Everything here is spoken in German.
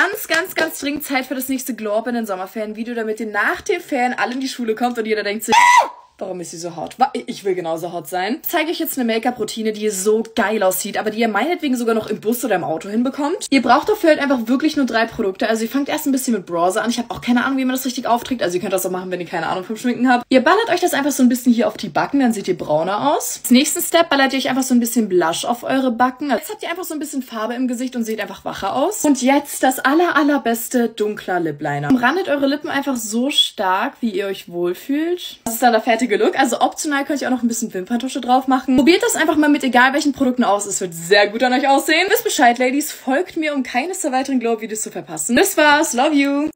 ganz, ganz, ganz dringend Zeit für das nächste Up in Sommerferien-Video, damit ihr nach den Ferien alle in die Schule kommt und jeder denkt sich, Warum ist sie so hot? Ich will genauso hot sein. Ich zeige euch jetzt eine Make-up-Routine, die so geil aussieht, aber die ihr meinetwegen sogar noch im Bus oder im Auto hinbekommt. Ihr braucht dafür halt einfach wirklich nur drei Produkte. Also ihr fangt erst ein bisschen mit Bronzer an. Ich habe auch keine Ahnung, wie man das richtig aufträgt. Also ihr könnt das auch machen, wenn ihr keine Ahnung vom Schminken habt. Ihr ballert euch das einfach so ein bisschen hier auf die Backen, dann seht ihr brauner aus. Als nächsten Step ballert ihr euch einfach so ein bisschen Blush auf eure Backen. Jetzt habt ihr einfach so ein bisschen Farbe im Gesicht und seht einfach wacher aus. Und jetzt das aller, allerbeste dunkler Lip Liner. Umrandet eure Lippen einfach so stark, wie ihr euch wohlfühlt. Das ist dann der fertige Look. Also optional optional könnt ihr auch noch ein bisschen Wimperntusche drauf machen. Probiert das einfach mal mit egal welchen Produkten aus. Es wird sehr gut an euch aussehen. Wisst Bescheid, Ladies. Folgt mir, um keines der weiteren Glow-Videos zu verpassen. Das war's. Love you.